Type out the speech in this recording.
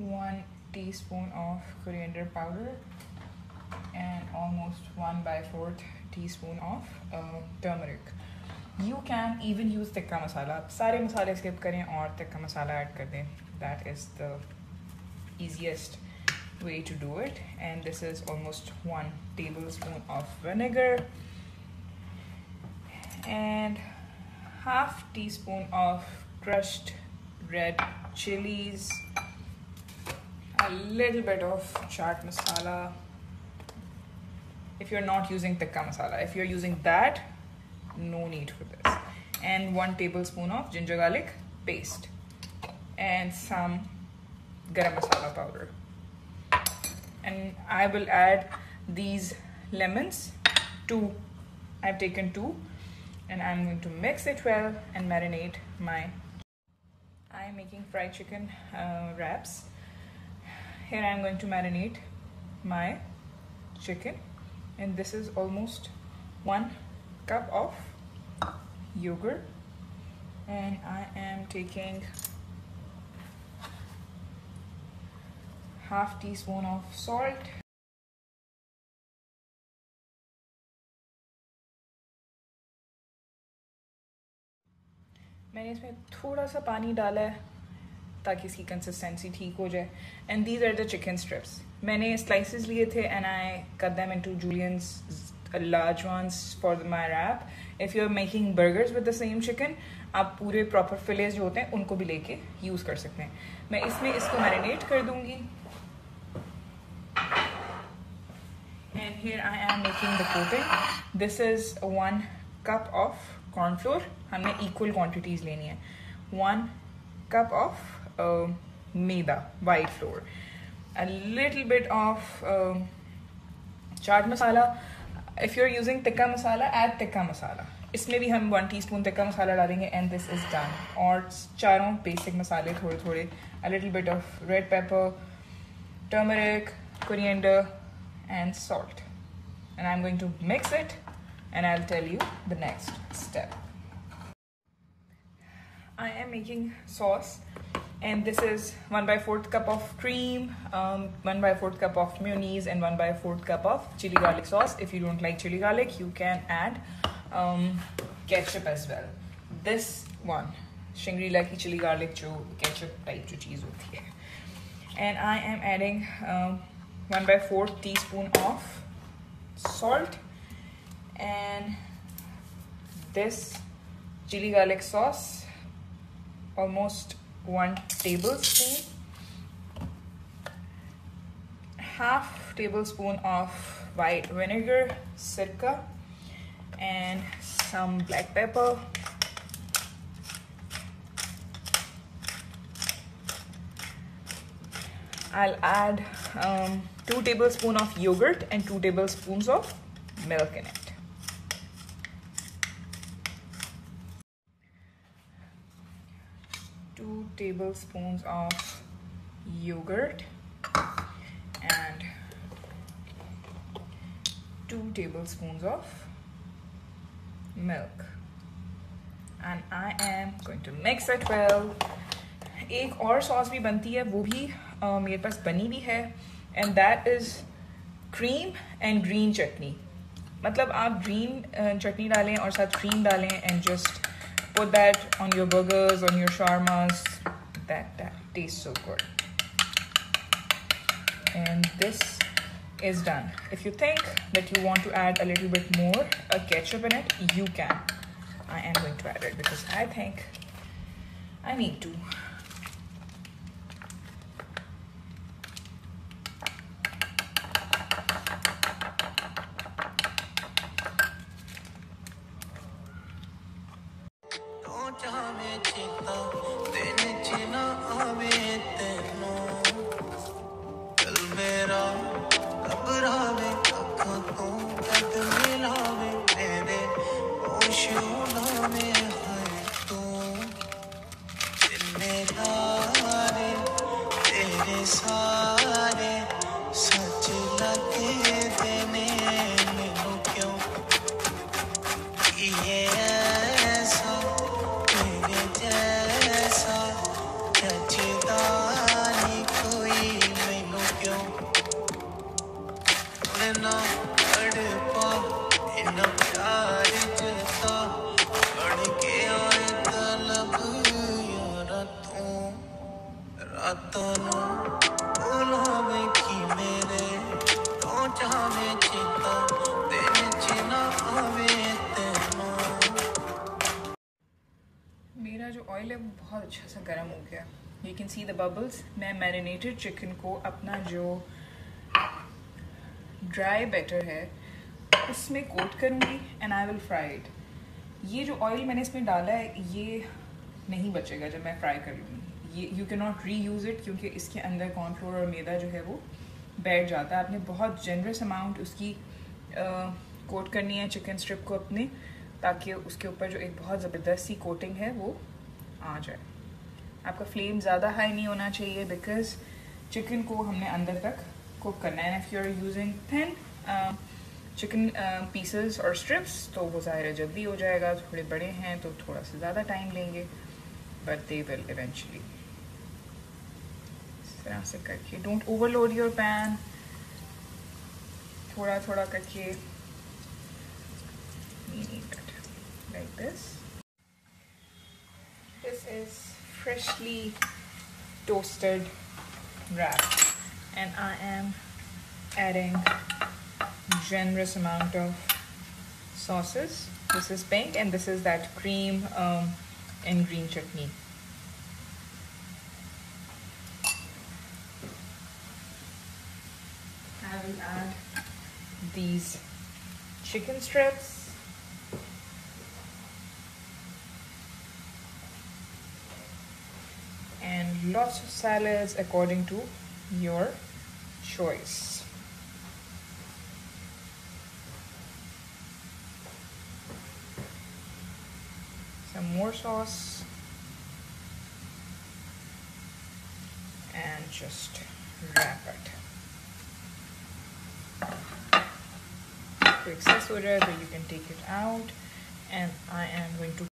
one teaspoon of coriander powder and almost one by fourth teaspoon of uh, turmeric. You can even use tikka masala. सारे मसाले skip करें और tikka masala add कर दें. That is the easiest way to do it. And this is almost one tablespoon of vinegar and half teaspoon of crushed red chilies a little bit of chaat masala. If you're not using tikka masala if you're using that no need for this. And one tablespoon of ginger garlic paste. And some garam masala powder. And I will add these lemons. Two. I've taken two. And I'm going to mix it well and marinate my I'm making fried chicken uh, wraps here I'm going to marinate my chicken and this is almost one cup of yogurt and I am taking half teaspoon of salt मैंने इसमें थोड़ा सा पानी डाला है ताकि इसकी consistency ठीक हो जाए। And these are the chicken strips मैंने स्लाइसिस लिए थे and I cut them into juliennes large ones for my wrap if you are making burgers with the same chicken आप पूरे प्रॉपर फिलेज जो होते हैं, उनको भी लेके यूज़ कर सकते हैं। मैं इसमें इसको मैरिनेट कर दूँगी। And here I am making the coating this is one cup of cornflour हमने इक्वल क्वांटिटीज लेनी है। One cup of maida white floor a little bit of uh, chaat masala if you are using tikka masala add tikka masala इसमें भी हम one teaspoon tikka masala डालेंगे and this is done और चारों basic मसाले थोड़े थोड़े a little bit of red pepper turmeric coriander and salt and I'm going to mix it and I'll tell you the next step. I am making sauce and this is 1 by 4th cup of cream, um, 1 by 4th cup of mayonnaise and 1 by 4th cup of chili garlic sauce. If you don't like chili garlic, you can add um, ketchup as well. This one, Shangri-La ki chili garlic jo ketchup type jo cheese hoti hai. And I am adding um, 1 by 4th teaspoon of salt and this chili garlic sauce almost one tablespoon half tablespoon of white vinegar sirka and some black pepper I'll add um, 2 tablespoons of yogurt and 2 tablespoons of milk in it. Tablespoons of yogurt and 2 tablespoons of milk. And I am going to mix it well. एक और sauce भी बनती है वो भी uh, मेरे पास बनी भी है and that is cream and green chutney मतलब आप ग्रीन चटनी डालें और साथ क्रीम डालें and just put that on your burgers on your shawarmas. That that tastes so good. And this is done. If you think that you want to add a little bit more a ketchup in it you can. I am going to add it because i think i need to मेरा जो oil है, वो बहुत अच्छा सा गर्म हो गया। You can see the bubbles मैं मैरिनेटेड चिकन को अपना जो ड्राई बैटर है, उसमें कोट करूँगी and I will fry it ये जो ऑयल मैंने इसमें डाला है, ये नहीं बचेगा जब मैं फ्राई कर लूँगी ये you can not reuse it क्योंकि इसके अंदर कॉर्नफ्लोर और मैदा जो है वो बैठ जाता है। आपने बहुत जनरस अमाउंट उसकी कोट करनी है चिकन स्ट्रिप को अपने, ताकि उसके ऊपर जो एक बहुत ज़बरदस्त सी कोटिंग है वो आ जाए। आपका फ्लेम ज़्यादा हाई नहीं होना चाहिए बिकॉज़ चिकन को हमने अंदर तक कुक करना है। If you are using thin chicken pieces और स्ट्रिप्स तो वो ज़ाहिर जल्दी हो जाएगा। थोड़े बड़े हैं तो थोड़ा सा ज़्यादा टाइम लेंगे बट दे विल इवेंचुअली इस तरह से करके डोंट ओवरलोड योर पैन थोड़ा थोड़ा करके knead it like this. This is freshly toasted wrap and I am adding generous amount of sauces. This is pink and this is that cream um, and green chutney. I add these chicken strips and lots of salads according to your choice. Some more sauce and just wrap it. Accessory, excess whatever you can take it out. And I am going to